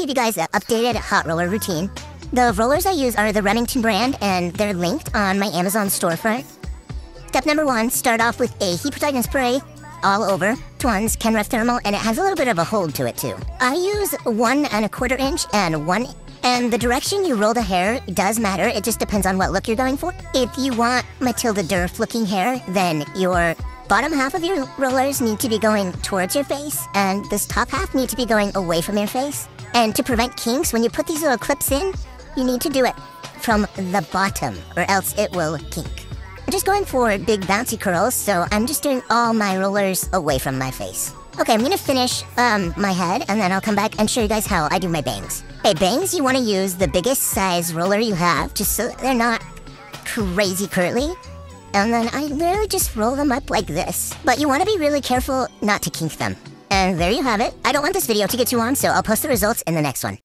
give you guys an updated hot roller routine. The rollers I use are the Remington brand, and they're linked on my Amazon storefront. Step number one, start off with a heat protectant spray all over. One's Kenra Thermal, and it has a little bit of a hold to it too. I use one and a quarter inch and one and the direction you roll the hair does matter. It just depends on what look you're going for. If you want Matilda Djerf looking hair, then your bottom half of your rollers need to be going towards your face, and this top half need to be going away from your face. And to prevent kinks, when you put these little clips in, you need to do it from the bottom, or else it will kink. I'm just going for big bouncy curls, so I'm just doing all my rollers away from my face. Okay, I'm gonna finish um, my head, and then I'll come back and show you guys how I do my bangs. Hey, bangs, you wanna use the biggest size roller you have, just so they're not crazy curly. And then I literally just roll them up like this. But you wanna be really careful not to kink them. And there you have it. I don't want this video to get too long, so I'll post the results in the next one.